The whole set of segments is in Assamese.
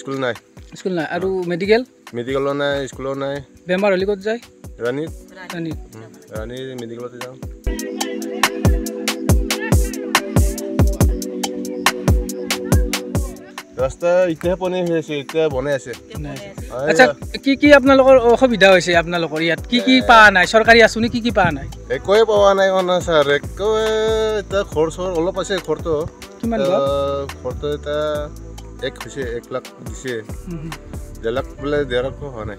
স্কুল নাই। স্কুল নাই। আৰু মেডিকেল মেডিকেলো নাই স্কুলো নাই। বেমাৰ হ'লে ক'ত যায়? ৰাণীত। ৰাণীত। উম, ৰাণী মেডিকেলতে যাওঁ। ৰাস্তা এতিয়াহে পনি হৈ আছে এতিয়া বনাই আছে। আচ্ছা কি কি আপোনালোকৰ অসুবিধা হৈছে আপোনালোকৰ ইয়াত? কি কি পোৱা নাই? চৰকাৰী আঁচনি কি কি পোৱা নাই? একোৱে পোৱা নাই মানে ছাৰ একোৱে। এতিয়া ঘৰ চৰ অলপ আছে ঘৰটো কিমান ঘৰটো এতিয়া এক হৈছে এক লাখ দিছে। ডেৰ লাখ বোলে ডেৰ লাখ হোৱা নাই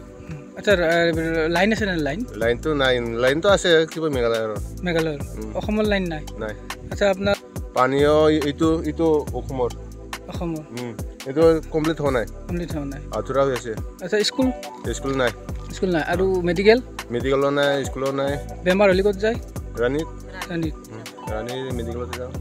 আচ্ছা ৰা- লাইন আছে নে লাইন লাইনটো নাই লাইনটো আছে কিবা মেঘালয়ৰ মেঘালয়ৰ উম। অসমৰ লাইন নাই নাই আচ্ছা আপোনাৰ পানীও এইটো এইটো অসমৰ অসমৰ উম, এইটো কমপ্লিট হোৱা নাই কমপ্লিট হোৱা নাই আধুৰা হৈ আছে আচ্ছা স্কুল স্কুল নাই স্কুল নাই আৰু মেডিকেল মেডিকেলো নাই স্কুলো নাই বেমাৰ হ'লে ক'ত যায় ৰাণীত ৰাণীত উম, ৰাণী মেডিকেলতে যাওঁ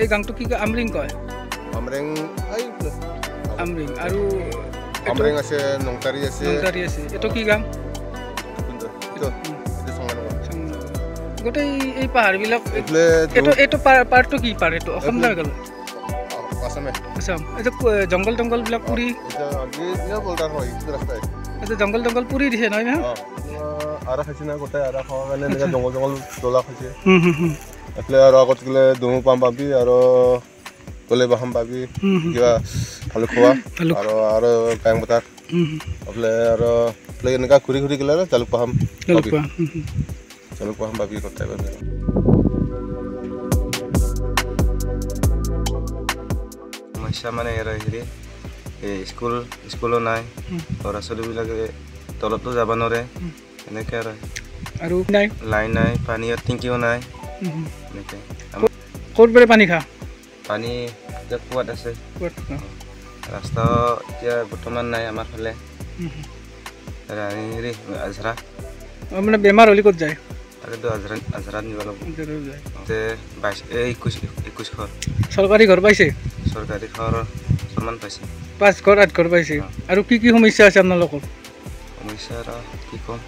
এই গাঁওটো কি কয়? আমৰিং কয়? আমৰেং আমৰিং আৰু আমৰেং আছে নংতাৰী আছে। নলবাৰী আছে। এইটো কি চঙানগৰ। গোটেই এই পাহাৰবিলাক এইটো এইটো কি পাৰ এইটো? অসম নে মেঘালয় দূৰ- আছামে। আছাম এইটো ক- জংঘল টংঘলবিলাক পুৰি এইটো জংঘল টংঘল পুৰি দিছে নহয় আৰা খাইছে না গোটেই আৰা খোৱাৰ কাৰণে এনেকৈ জংঘল জংঘল জ্বলা খাইছে। এইফালে আৰু আগত গ'লে ডুমু পাম পাবি আৰু গ'লে বাহাম পাবি। কিবা ভালু খোৱা। আৰু আৰু কাং পথাৰ। এইফালে আৰু এইফালে এনেকুৱা ঘূৰি ঘূৰি গ'লে আৰু জালুক পাহাম জালুক পাহাম পাবি গোটেই পাবি সমস্যা মানে ইয়াৰ হেৰি এই স্কুল স্কুলো নাই। ল'ৰা ছোৱালীবিলাকে তলতো যাব নোৱাৰে। এনেকৈ আৰু আৰু নাই লাইন নাই পানীৰ টেংকিও নাই। এনেকৈ ক'ত পাৰে পানী খা পানী এতিয়া কুৱাত আছে? ৰাস্তাও এতিয়া বৰ্তমান নাই আমাৰ ফালে হেৰি আজৰা মানে বেমাৰ হ'লে ক'ত যায় তাকেতো আজৰা আজৰাত নিব লাগিব ভিতৰত যায়। তাতে বাইছ এই একৈছ একৈছ ঘৰ চৰকাৰী ঘৰ পাইছে চৰকাৰী ঘৰ ছমান পাইছে পাঁচ ঘৰ আঠ ঘৰ পাইছে আৰু কি কি সমস্যা আছে আপোনালোকৰ সমস্যা কি ক'ম